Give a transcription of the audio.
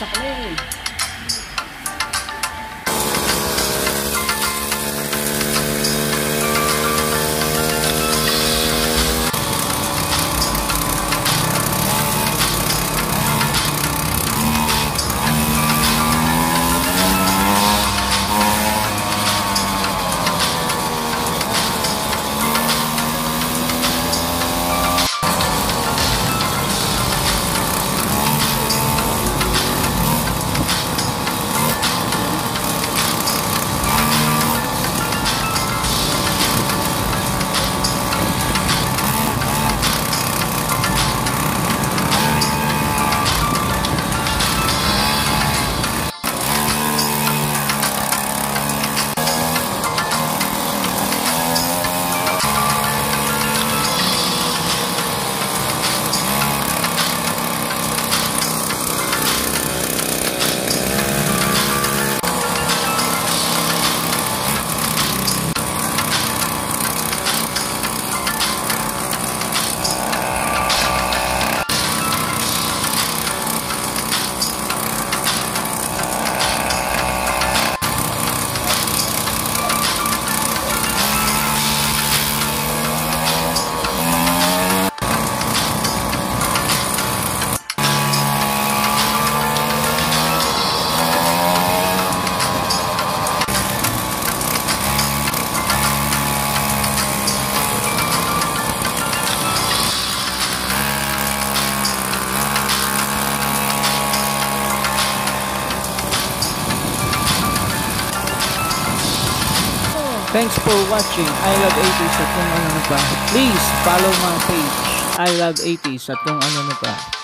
กั Thanks for watching I Love 80s at kung ano na ba. Please follow my page I Love 80s at kung ano na ba.